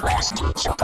Flash Teacher